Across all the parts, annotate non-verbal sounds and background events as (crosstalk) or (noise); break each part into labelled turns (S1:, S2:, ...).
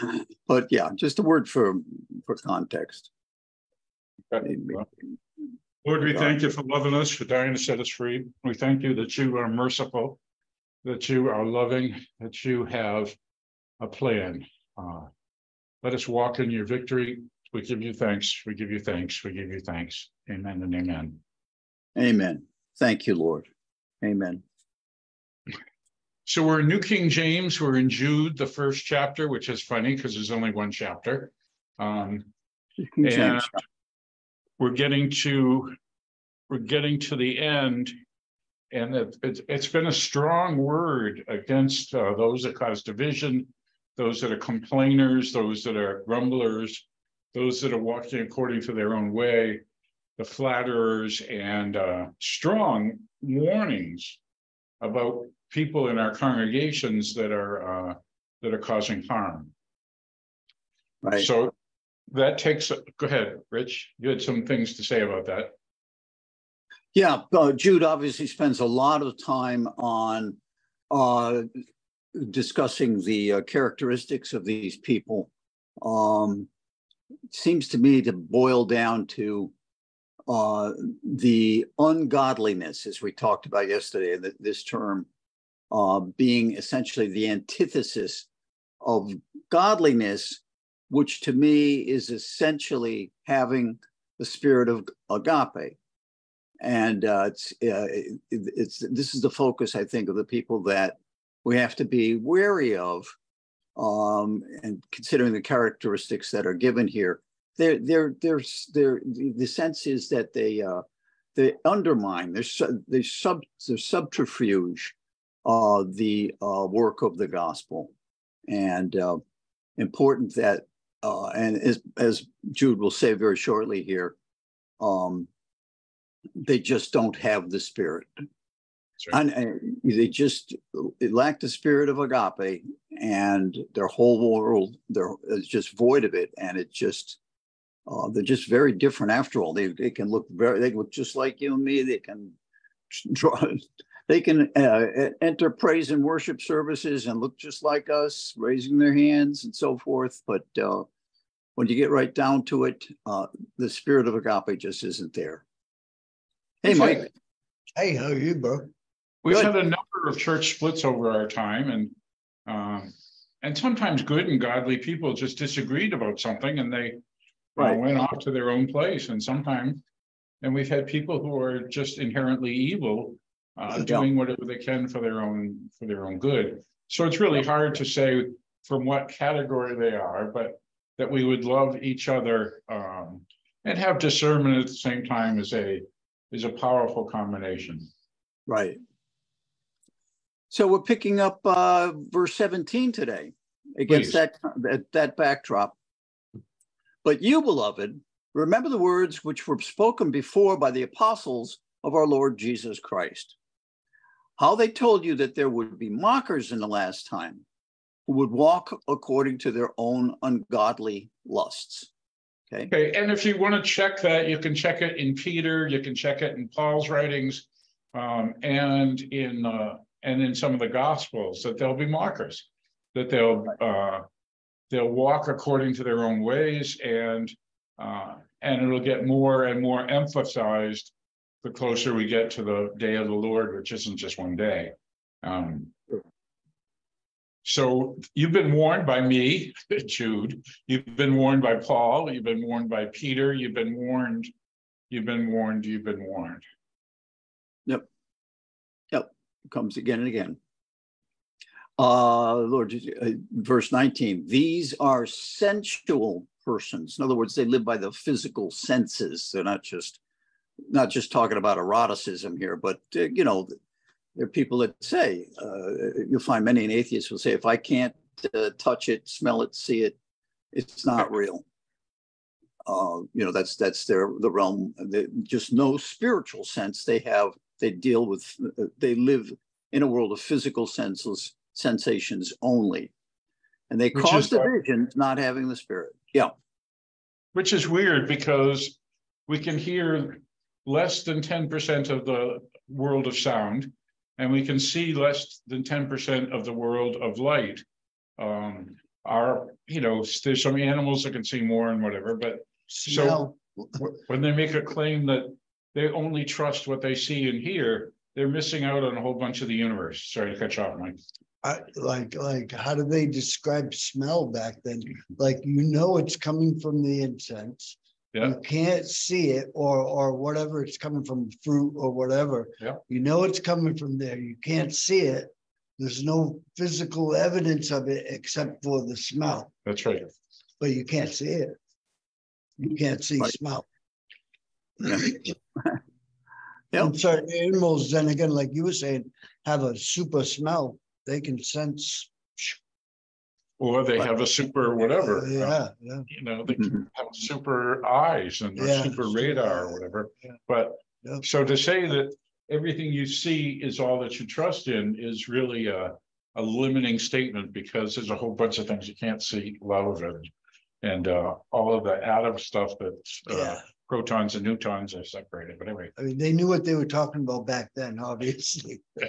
S1: (laughs) but yeah, just a word for for context.
S2: Lord, we thank you for loving us, for dying to set us free. We thank you that you are merciful, that you are loving, that you have a plan. Uh, let us walk in your victory. We give you thanks. We give you thanks. We give you thanks. Amen and amen.
S1: Amen. Thank you, Lord. Amen.
S2: So we're in New King James. We're in Jude, the first chapter, which is funny because there's only one chapter. Um, and we're getting to we're getting to the end, and it, it, it's been a strong word against uh, those that cause division, those that are complainers, those that are grumblers, those that are walking according to their own way, the flatterers, and uh, strong warnings about people in our congregations that are uh, that are causing harm. Right. So that takes. Go ahead, Rich. You had some things to say about that.
S1: Yeah, uh, Jude obviously spends a lot of time on uh, discussing the uh, characteristics of these people. Um, seems to me to boil down to uh, the ungodliness, as we talked about yesterday, that this term uh, being essentially the antithesis of godliness, which to me is essentially having the spirit of agape. And uh, it's, uh, it, it's this is the focus, I think, of the people that we have to be wary of, um, and considering the characteristics that are given here. They're, they're, they're, they're, the sense is that they, uh, they undermine, their, sub, their subterfuge uh, the uh, work of the gospel. And uh, important that, uh, and as, as Jude will say very shortly here, um, they just don't have the spirit. Right. And, and, they just lack the spirit of agape, and their whole world is just void of it. And it just, uh, they're just very different after all. They, they can look very, they look just like you and me. They can (laughs) draw, they can uh, enter praise and worship services and look just like us, raising their hands and so forth. But uh, when you get right down to it, uh, the spirit of agape just isn't there. Hey, Mike.
S3: Hey, how are you, bro?
S2: We've good. had a number of church splits over our time, and um, and sometimes good and godly people just disagreed about something, and they uh, went off to their own place. And sometimes, and we've had people who are just inherently evil uh, doing whatever they can for their own for their own good. So it's really hard to say from what category they are, but that we would love each other um, and have discernment at the same time is a is a powerful combination.
S1: Right. So we're picking up uh, verse 17 today against that, that that backdrop. But you, beloved, remember the words which were spoken before by the apostles of our Lord Jesus Christ how they told you that there would be mockers in the last time who would walk according to their own ungodly lusts. Okay.
S2: Okay. And if you want to check that, you can check it in Peter, you can check it in Paul's writings, um, and in uh, and in some of the Gospels that there'll be mockers, that they'll uh, they'll walk according to their own ways, and uh, and it'll get more and more emphasized the closer we get to the day of the Lord, which isn't just one day. Um, so you've been warned by me, (laughs) Jude. You've been warned by Paul. You've been warned by Peter. You've been warned. You've been warned. You've been warned.
S1: Yep. Yep. Comes again and again. Uh, Lord, uh, verse 19. These are sensual persons. In other words, they live by the physical senses. They're not just not just talking about eroticism here, but uh, you know, there are people that say uh, you'll find many an atheist will say, if I can't uh, touch it, smell it, see it, it's not real. Uh, you know, that's that's their the realm. They, just no spiritual sense. They have they deal with they live in a world of physical senses sensations only, and they Which cause division not having the spirit. Yeah.
S2: Which is weird because we can hear less than 10% of the world of sound, and we can see less than 10% of the world of light. Um, are, you know, there's some animals that can see more and whatever, but so when they make a claim that they only trust what they see and hear, they're missing out on a whole bunch of the universe. Sorry to cut you off, Mike.
S3: I, like, like, how do they describe smell back then? Like, you know, it's coming from the incense.
S2: Yeah.
S3: You can't see it or, or whatever, it's coming from fruit or whatever.
S2: Yeah.
S3: You know, it's coming from there. You can't see it. There's no physical evidence of it except for the smell,
S2: That's right.
S3: but you can't see it. You can't see
S1: Right.
S3: smell.
S1: Yeah.
S3: And certain animals, then again, like you were saying, have a super smell. They can sense.
S2: Or they have a super whatever.
S3: Yeah, yeah.
S2: You know, they
S1: Mhm.
S2: have super eyes and a
S3: Yeah.
S2: super radar or whatever.
S3: Yeah.
S2: But
S3: Yeah.
S2: so to say that everything you see is all that you trust in is really a, a limiting statement because there's a whole bunch of things you can't see, love and, and uh, all of the atom stuff that's uh,
S3: Yeah.
S2: Protons and neutrons are separated. But anyway.
S3: I mean, they knew what they were talking about back then, obviously. (laughs) (laughs)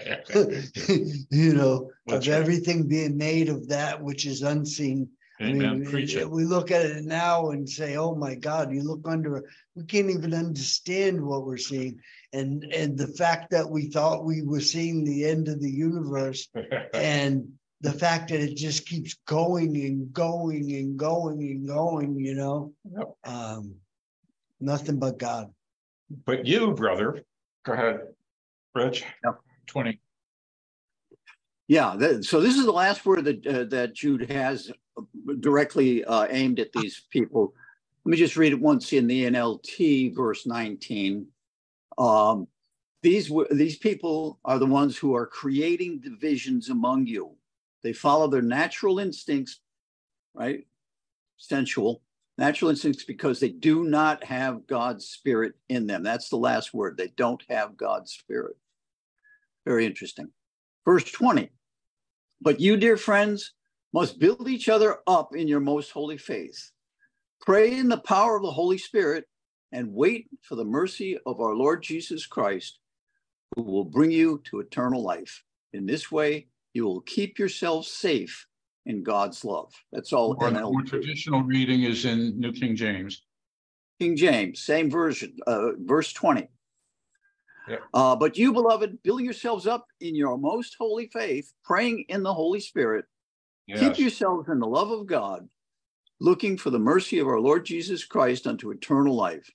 S3: You know,
S2: That's
S3: of
S2: right.
S3: everything being made of that which is unseen. I mean, we look at it now and say, oh my God, you look under, we can't even understand what we're seeing. And, and the fact that we thought we were seeing the end of the universe (laughs) and the fact that it just keeps going and going and going and going, you know?
S2: Yep.
S3: Um, nothing but God.
S2: But you, brother, go ahead, Rich.
S1: Yep.
S2: Twenty.
S1: Yeah, that, so this is the last word that uh, that Jude has directly uh, aimed at these people. Let me just read it once in the NLT, verse 19. Um, these w- these people are the ones who are creating divisions among you. They follow their natural instincts, right? Sensual, natural instincts because they do not have God's spirit in them. That's the last word. They don't have God's spirit. Very interesting. Verse 20. But you, dear friends, must build each other up in your most holy faith. Pray in the power of the Holy Spirit and wait for the mercy of our Lord Jesus Christ, who will bring you to eternal life. In this way, you will keep yourselves safe in God's love. That's all
S2: Or the more traditional reading is in New King James.
S1: King James, same version, uh, verse 20.
S2: Yeah.
S1: Uh, but you, beloved, build yourselves up in your most holy faith, praying in the Holy Spirit.
S2: Yes.
S1: Keep yourselves in the love of God, looking for the mercy of our Lord Jesus Christ unto eternal life.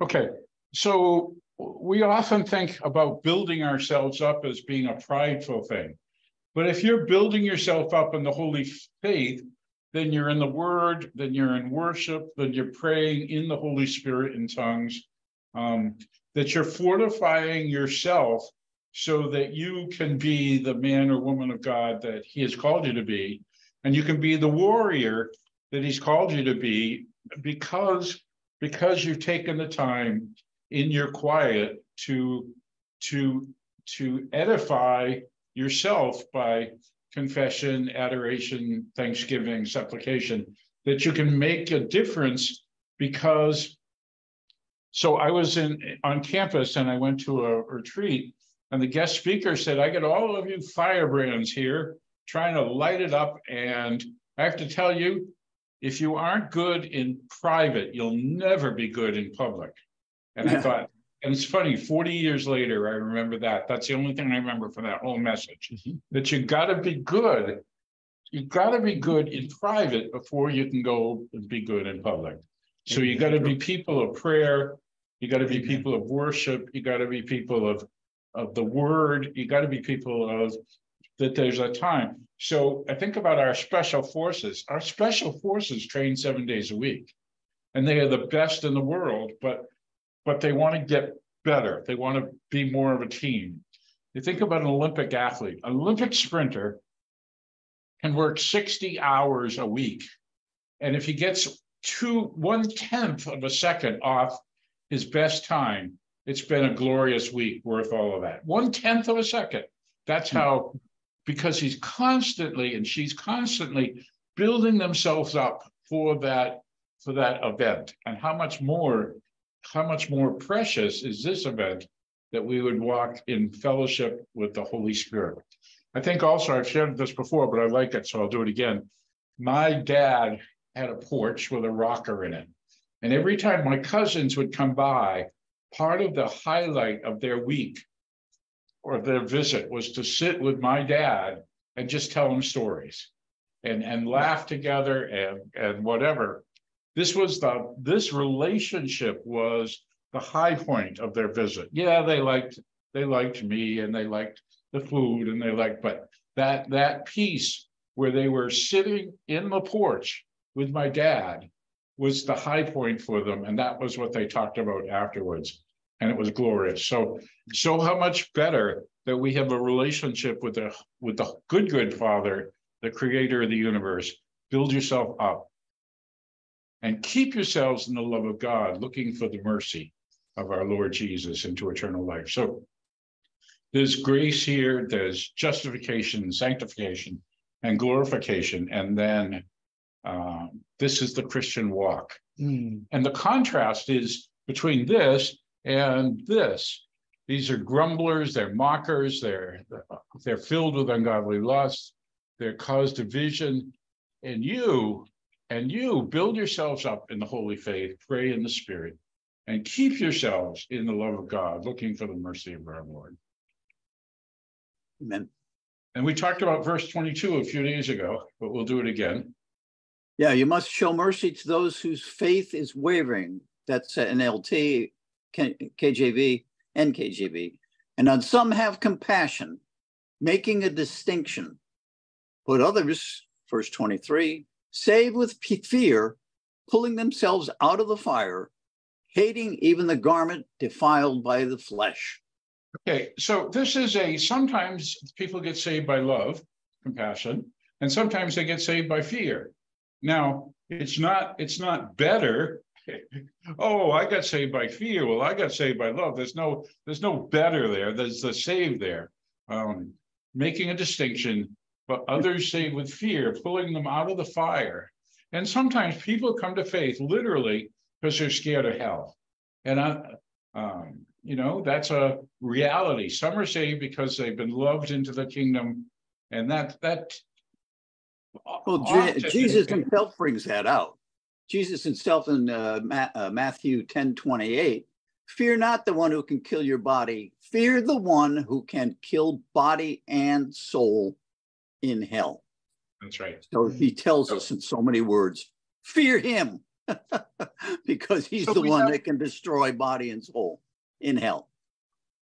S2: Okay, so we often think about building ourselves up as being a prideful thing. But if you're building yourself up in the holy faith, then you're in the word, then you're in worship, then you're praying in the Holy Spirit in tongues. Um, that you're fortifying yourself so that you can be the man or woman of God that He has called you to be. And you can be the warrior that He's called you to be because because you've taken the time in your quiet to to to edify yourself by confession adoration thanksgiving supplication that you can make a difference because so i was in on campus and i went to a retreat and the guest speaker said i get all of you firebrands here trying to light it up and i have to tell you if you aren't good in private, you'll never be good in public. And I thought, and it's funny, 40 years later, I remember that. That's the only thing I remember from that whole message mm-hmm. that you got to be good. You got to be good in private before you can go and be good in public. So you got to be people of prayer. You got to be people of worship. You got to be people of of the word. You got to be people of that there's a time. So I think about our special forces. Our special forces train seven days a week. And they are the best in the world, but but they want to get better. They want to be more of a team. You think about an Olympic athlete, an Olympic sprinter can work 60 hours a week. And if he gets two, one tenth of a second off his best time, it's been a glorious week worth all of that. One tenth of a second. That's hmm. how, because he's constantly and she's constantly building themselves up for that for that event. And how much more, how much more precious is this event that we would walk in fellowship with the Holy Spirit. I think also I've shared this before, but I like it, so I'll do it again. my dad had a porch with a rocker in it. And every time my cousins would come by, part of the highlight of their week or their visit was to sit with my dad and just tell him stories and, and laugh together and, and whatever. This was the this relationship was the high point of their visit. Yeah, they liked they liked me and they liked the food and they liked, but that that piece where they were sitting in the porch with my dad was the high point for them. And that was what they talked about afterwards. And it was glorious. So, so how much better that we have a relationship with the with the good, good father, the creator of the universe. Build yourself up and keep yourselves in the love of God, looking for the mercy of our Lord Jesus into eternal life. So there's grace here, there's justification, sanctification, and glorification. And then um, this is the Christian walk. Mm. And the contrast is between this and this. These are grumblers, they're mockers, they're, they're filled with ungodly lust, they're cause division. And you, and you build yourselves up in the holy faith, pray in the spirit, and keep yourselves in the love of God, looking for the mercy of our Lord.
S1: Amen.
S2: And we talked about verse 22 a few days ago, but we'll do it again.
S1: Yeah, you must show mercy to those whose faith is wavering. That's NLT, KJV, and KJV. And on some have compassion, making a distinction. But others, verse 23, save with fear, pulling themselves out of the fire, hating even the garment defiled by the flesh.
S2: Okay, so this is a sometimes people get saved by love, compassion, and sometimes they get saved by fear. Now, it's not it's not better. (laughs) oh, I got saved by fear. Well, I got saved by love. There's no there's no better there. There's the save there. Um, making a distinction, but others say with fear, pulling them out of the fire. And sometimes people come to faith literally because they're scared of hell. And I, um, you know, that's a reality. Some are saved because they've been loved into the kingdom, and that that
S1: well, Jesus himself brings that out. Jesus himself in uh, Ma- uh, Matthew 10 28, fear not the one who can kill your body, fear the one who can kill body and soul in hell.
S2: That's right.
S1: So he tells us in so many words, fear him (laughs) because he's so the one have... that can destroy body and soul in hell.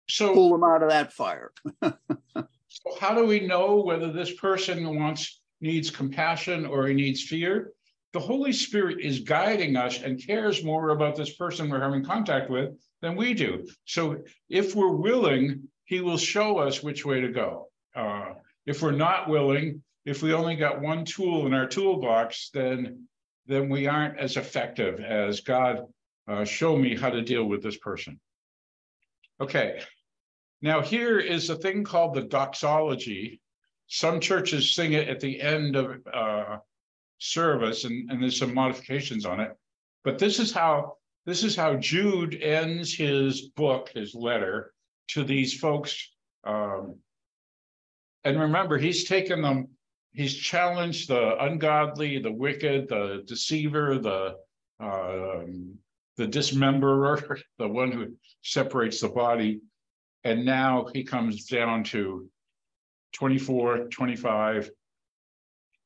S1: So pull him out of that fire. (laughs)
S2: so how do we know whether this person wants needs compassion or he needs fear, the Holy Spirit is guiding us and cares more about this person we're having contact with than we do. So if we're willing, he will show us which way to go. Uh, if we're not willing, if we only got one tool in our toolbox, then then we aren't as effective as God uh, show me how to deal with this person. Okay, now here is a thing called the doxology some churches sing it at the end of uh, service, and, and there's some modifications on it. But this is how this is how Jude ends his book, his letter to these folks. Um, and remember, he's taken them, he's challenged the ungodly, the wicked, the deceiver, the um, the dismemberer, (laughs) the one who separates the body. And now he comes down to 24, 25.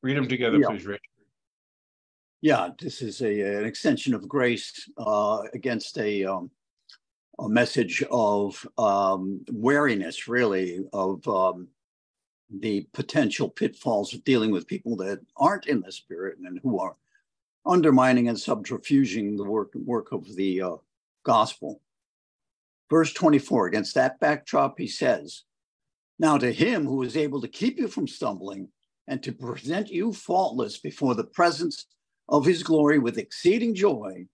S2: Read them together, yeah. please, Rich.
S1: Yeah, this is a, an extension of grace uh, against a, um, a message of um, wariness, really, of um, the potential pitfalls of dealing with people that aren't in the spirit and who are undermining and subterfuging the work, work of the uh, gospel. Verse 24, against that backdrop, he says, now, to him who is able to keep you from stumbling and to present you faultless before the presence of his glory with exceeding joy,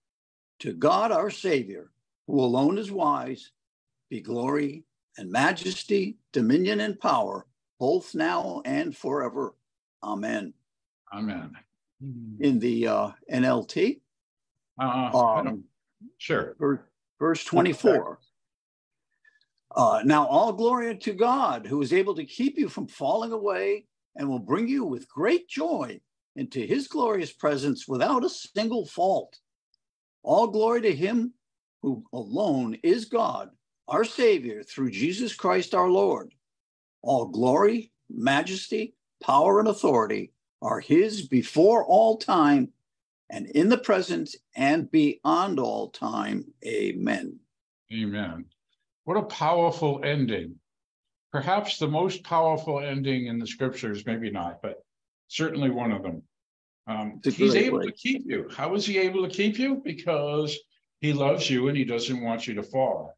S1: to God our Savior, who alone is wise, be glory and majesty, dominion and power, both now and forever. Amen.
S2: Amen.
S1: In the uh, NLT,
S2: uh, um, sure.
S1: Verse, verse 24. Uh, now, all glory to God, who is able to keep you from falling away and will bring you with great joy into his glorious presence without a single fault. All glory to him who alone is God, our Savior, through Jesus Christ our Lord. All glory, majesty, power, and authority are his before all time and in the present and beyond all time. Amen.
S2: Amen. What a powerful ending. Perhaps the most powerful ending in the scriptures, maybe not, but certainly one of them. Um, he's able to keep you. How is he able to keep you? Because he loves you and he doesn't want you to fall.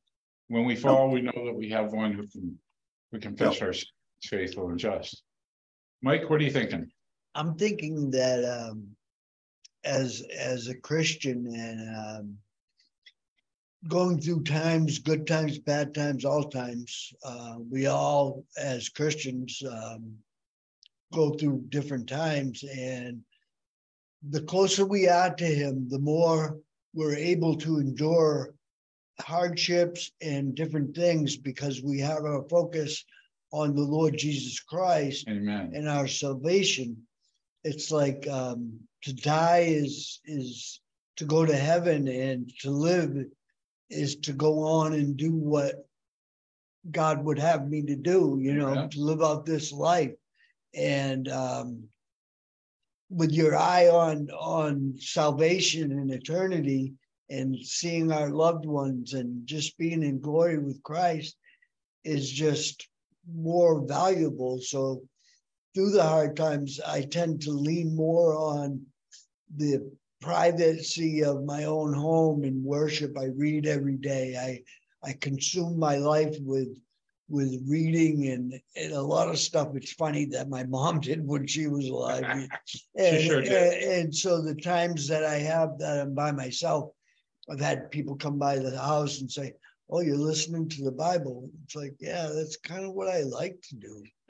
S2: When we fall, we know that we have one who can we confess yep. our faithful and just. Mike, what are you thinking?
S3: I'm thinking that um, as as a Christian and um, going through times, good times, bad times, all times, uh, we all as Christians um, go through different times, and the closer we are to Him, the more we're able to endure hardships and different things because we have our focus on the Lord Jesus Christ
S2: Amen.
S3: and our salvation. It's like um, to die is is to go to heaven, and to live is to go on and do what God would have me to do. You know, yeah. to live out this life, and um, with your eye on on salvation and eternity, and seeing our loved ones, and just being in glory with Christ is just more valuable. So through the hard times, I tend to lean more on the privacy of my own home and worship. I read every day. I I consume my life with with reading and, and a lot of stuff. It's funny that my mom (laughs) did when she was alive. (laughs) and,
S2: sure
S3: and, and, so the times that I have that I'm by myself, I've had people come by the house and say, oh, you're listening to the Bible. It's like, yeah, that's kind of what I like to do. (laughs)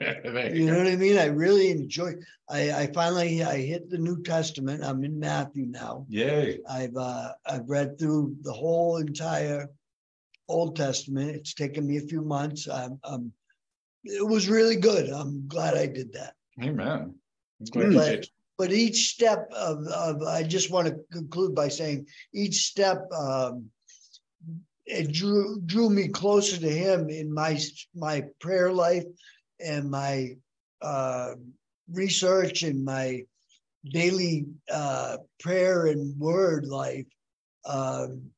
S3: you know what I mean? I really enjoy. I, I finally I hit the New Testament. I'm in Matthew now.
S2: Yay!
S3: I've uh, I've read through the whole entire Old Testament. It's taken me a few months. I'm, I'm it was really good. I'm glad I did that.
S2: Amen.
S3: But, but each step of, of I just want to conclude by saying each step um, it drew drew me closer to him in my my prayer life and my uh, research and my daily uh, prayer and word life. Um,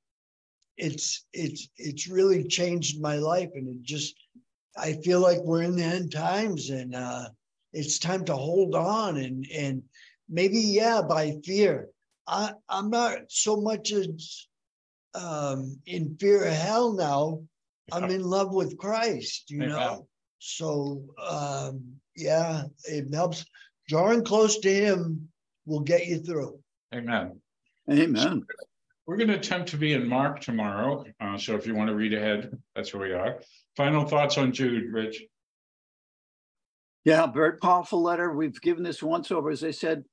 S3: it's it's it's really changed my life, and it just I feel like we're in the end times, and uh, it's time to hold on and and maybe yeah by fear. I I'm not so much as um, in fear of hell now. I'm in love with Christ, you know. So um, yeah, it helps. Drawing close to Him will get you through.
S2: Amen.
S1: Amen.
S2: we're going to attempt to be in Mark tomorrow. Uh, so if you want to read ahead, that's where we are. Final thoughts on Jude, Rich.
S1: Yeah, very powerful letter. We've given this once over, as I said.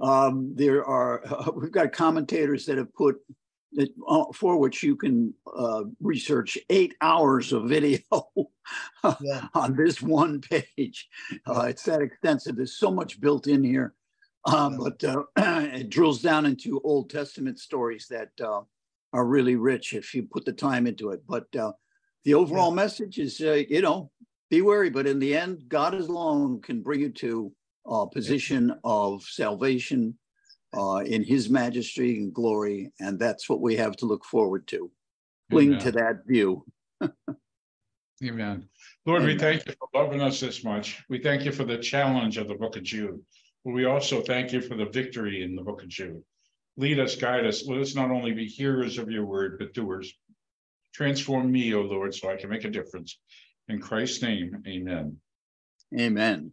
S1: Um, there are uh, (laughs) we've got commentators that have put that, uh, for which you can uh, research eight hours of video (laughs) yeah. on this one page. Uh, it's that extensive. There's so much built in here, um, yeah. but uh, (clears throat) it drills down into Old Testament stories that uh, are really rich if you put the time into it. But uh, the overall yeah. message is, you know, be wary, but in the end, God alone can bring you to a position of salvation uh, in his majesty and glory. And that's what we have to look forward to. Cling Amen. to that view. (laughs)
S2: Amen. Lord, Amen. we thank you for loving us this much. We thank you for the challenge of the book of Jude. But we also thank you for the victory in the book of Jude. Lead us, guide us. Let us not only be hearers of your word, but doers. Transform me, O Lord, so I can make a difference. In Christ's name, amen.
S1: Amen.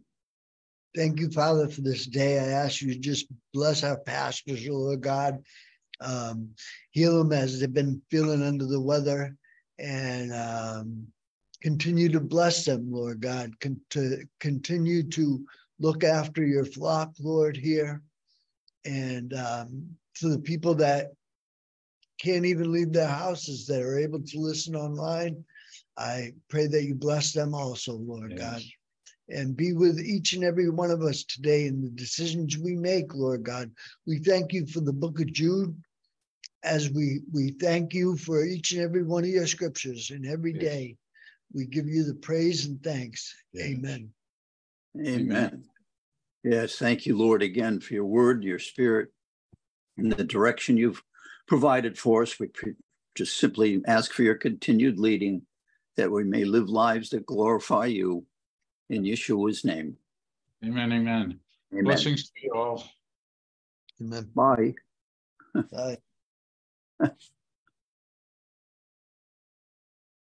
S3: Thank you, Father, for this day. I ask you to just bless our pastors, Lord God. Um, heal them as they've been feeling under the weather and um, continue to bless them, Lord God. Con- to continue to look after your flock, Lord, here. And um, to the people that can't even leave their houses that are able to listen online, I pray that you bless them also, Lord yes. God. And be with each and every one of us today in the decisions we make, Lord God. We thank you for the book of Jude as we we thank you for each and every one of your scriptures and every yes. day we give you the praise and thanks. Yes. Amen.
S1: Amen. Yes, thank you, Lord, again for your word, your spirit, and the direction you've provided for us. We just simply ask for your continued leading that we may live lives that glorify you in Yeshua's name.
S2: Amen. Amen. amen. Blessings to you all.
S3: Amen.
S1: Bye.
S3: Bye. (laughs)